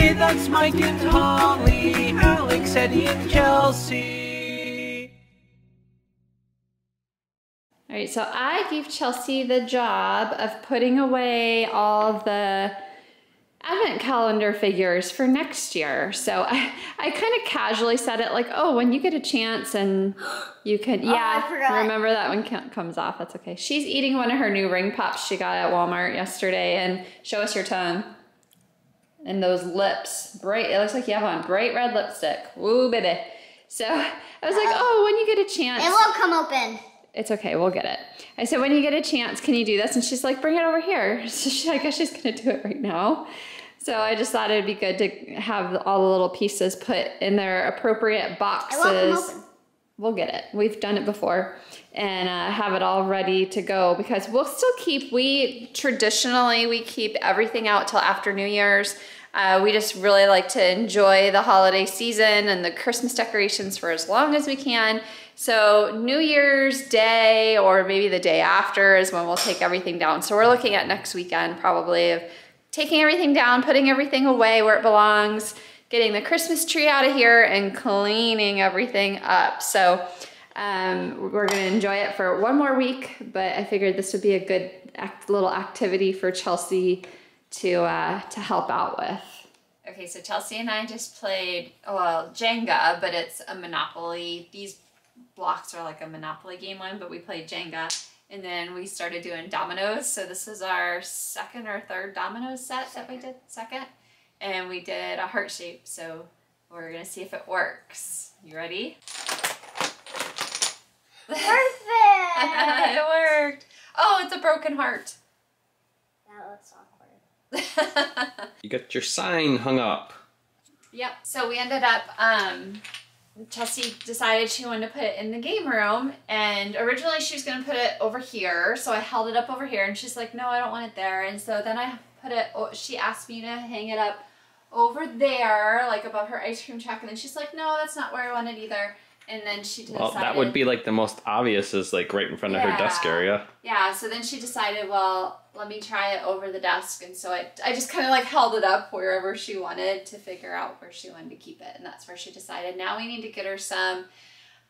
Hey, that's Mike and Holly, Alex, Eddie, and Chelsea. All right, so I gave Chelsea the job of putting away all the advent calendar figures for next year. So I, I kind of casually said it like, oh, when you get a chance and you can, oh, yeah, I forgot. remember that one comes off. That's okay. She's eating one of her new ring pops she got at Walmart yesterday. And show us your tongue. And those lips, bright, it looks like you have on bright red lipstick. Woo, baby. So I was like, oh, when you get a chance. It won't come open. It's okay, we'll get it. I said, when you get a chance, can you do this? And she's like, bring it over here. So she, I guess she's gonna do it right now. So I just thought it'd be good to have all the little pieces put in their appropriate It won't come boxes. We'll get it. We've done it before and uh, have it all ready to go because we'll still keep, we traditionally, we keep everything out till after New Year's. Uh, we just really like to enjoy the holiday season and the Christmas decorations for as long as we can. So New Year's Day or maybe the day after is when we'll take everything down. So we're looking at next weekend probably of taking everything down, putting everything away where it belongs, getting the Christmas tree out of here and cleaning everything up. So um, we're gonna enjoy it for one more week, but I figured this would be a good act, little activity for Chelsea to uh, to help out with. Okay, so Chelsea and I just played well Jenga, but it's a Monopoly. These blocks are like a Monopoly game one, but we played Jenga. And then we started doing dominoes. So this is our second or third domino set that we did, second. And we did a heart shape. So we're gonna see if it works. You ready? Perfect. it worked. Oh, it's a broken heart. that looks awkward. You got your sign hung up. Yep. So we ended up, um, Chelsea decided she wanted to put it in the game room, and originally she was going to put it over here. So I held it up over here, and she's like, "No, I don't want it there." And so then I put it. oh, She asked me to hang it up over there, like above her ice cream truck, and then she's like, "No, that's not where I want it either." And then she decided. Well, that would be like the most obvious is like right in front of her desk Yeah. area. Yeah, so then she decided, well, let me try it over the desk. And so I, I just kind of like held it up wherever she wanted to figure out where she wanted to keep it. And that's where she decided. Now we need to get her some.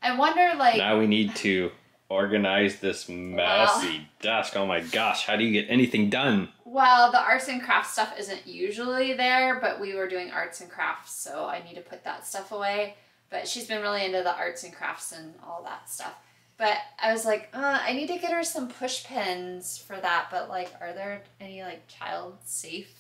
I wonder, like, Now we need to organize this messy desk. Oh my gosh, how do you get anything done? Well, the arts and crafts stuff isn't usually there, but we were doing arts and crafts, so I need to put that stuff away. But she's been really into the arts and crafts and all that stuff. But I was like, uh, I need to get her some push pins for that. But like, are there any like child safe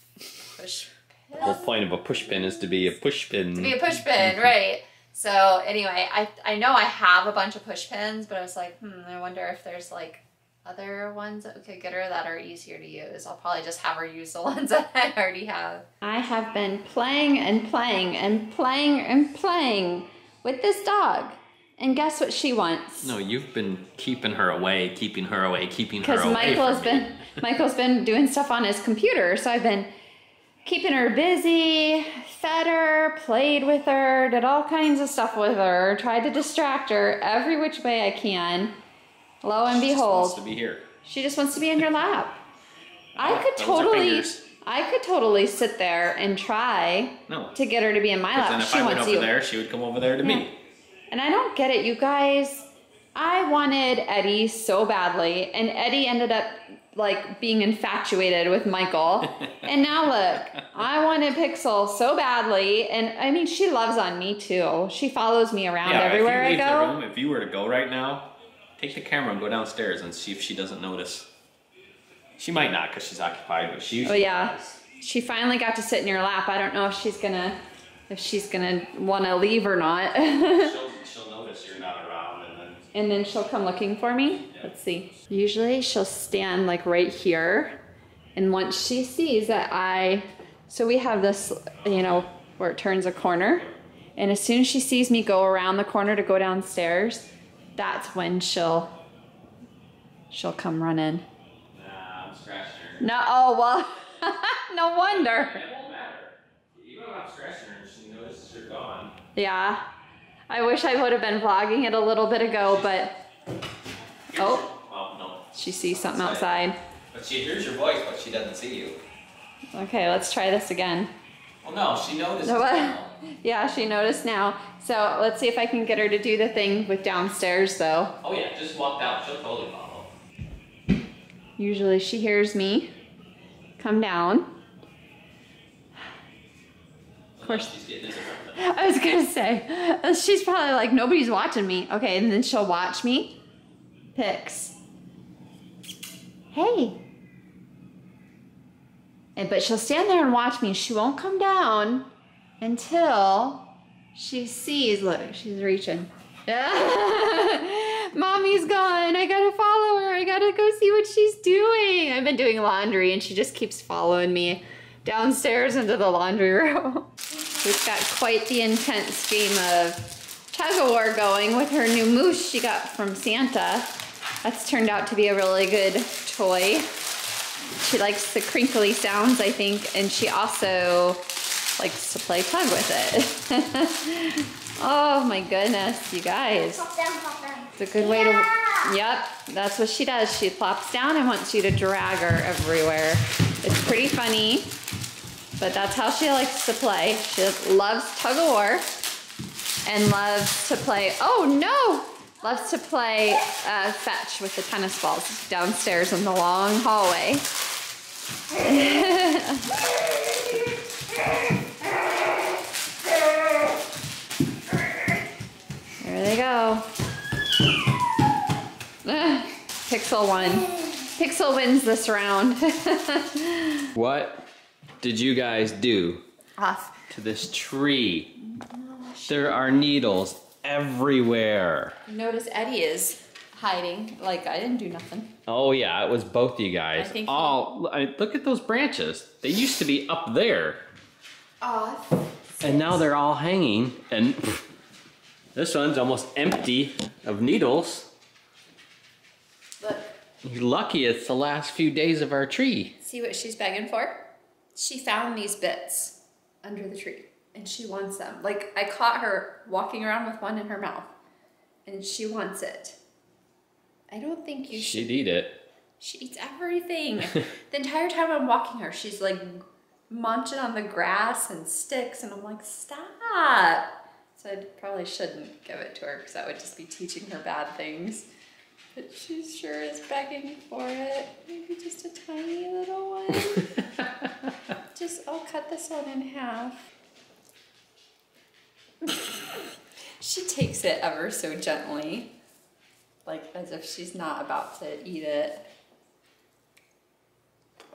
push pins? The whole point of a push pin is to be a push pin. To be a push pin, right? So anyway, I I know I have a bunch of push pins, but I was like, hmm, I wonder if there's like other ones that we could get her that are easier to use. I'll probably just have her use the ones that I already have. I have been playing and playing and playing and playing with this dog. And guess what she wants? No, you've been keeping her away, keeping her away, keeping her away. Michael's from me. been Michael's been doing stuff on his computer, so I've been keeping her busy, fed her, played with her, did all kinds of stuff with her, tried to distract her every which way I can. Lo and She just wants behold, to be here. she just wants to be in your lap. I could totally. I could totally sit there and try No. to get her to be in my Because then lap. if She I went over you. there, she would come over there to me. And I don't get it, you guys. I wanted Eddie so badly, and Eddie ended up like being infatuated with Michael. and now look, I wanted Pixel so badly, and I mean, she loves on me too. She follows me around Yeah, everywhere if you leave I the go. room, if you were to go right now, take the camera and go downstairs and see if she doesn't notice. She might not because she's occupied, but she Oh yeah, does. she finally got to sit in your lap. I don't know if she's gonna, if she's gonna want to leave or not. She'll, she'll notice you're not around and then and then she'll come looking for me. Let's see. Usually she'll stand like right here. And once she sees that I, so we have this, you know, where it turns a corner. And as soon as she sees me go around the corner to go downstairs, that's when she'll, she'll come running. Nah, I'm scratching her. No, oh, well, no wonder. It won't matter. Even if I'm scratching her she notices you're gone. Yeah. I wish I would have been vlogging it a little bit ago, but Oh. Well, no. she sees something outside. But she hears your voice, but she doesn't see you. Okay, let's try this again. Well, no, she noticed. No, now. Yeah, she noticed now. So let's see if I can get her to do the thing with downstairs though. Oh yeah, just walked out. She'll totally follow. Usually she hears me come down. Of course, she's getting into something. I was gonna say, uh, she's probably like, nobody's watching me. Okay, and then she'll watch me. Picks. Hey. And but she'll stand there and watch me. She won't come down until she sees. Look, she's reaching. Mommy's gone. I gotta follow her. I gotta go see what she's doing. I've been doing laundry and she just keeps following me downstairs into the laundry room. We've got quite the intense game of tug of war going with her new moose she got from Santa. That's turned out to be a really good toy. She likes the crinkly sounds, I think, and she also likes to play tug with it. oh my goodness, you guys. Pop down, pop down. It's a good way Yeah. to. Yep, that's what she does. She plops down and wants you to drag her everywhere. It's pretty funny, but that's how she likes to play. She loves tug of war and loves to play. Oh no! Loves to play uh, fetch with the tennis balls downstairs in the long hallway. There they go. Pixel won. Pixel wins this round. What did you guys do Off. to this tree? There are needles everywhere. Notice Eddie is hiding. Like I didn't do nothing. Oh yeah, it was both of you guys. I think he- oh, I, look at those branches. They used to be up there, Off. and now they're all hanging. And this one's almost empty of needles. Look. You're lucky it's the last few days of our tree. See what she's begging for? She found these bits under the tree and she wants them. Like I caught her walking around with one in her mouth and she wants it. I don't think you should. She'd eat it. She eats everything. the entire time I'm walking her, she's like munching on the grass and sticks, and I'm like, stop. So I probably shouldn't give it to her because that would just be teaching her bad things. But she sure is begging for it. Maybe just a tiny little one. just, I'll cut this one in half. she takes it ever so gently like as if she's not about to eat it.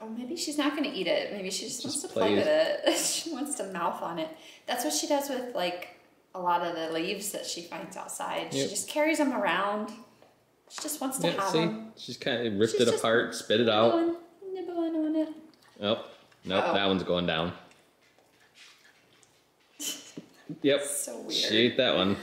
Or maybe she's not gonna eat it. Maybe she just, wants to play with it. she wants to mouth on it. That's what she does with like a lot of the leaves that she finds outside. She just carries them around. She just wants to Yeah, have see, them. she's kind of ripped She's it just apart, spit it out. Nibbling, nibbling on it. Oh, nope, Uh-oh. that one's going down. Yep, So weird. she ate that one.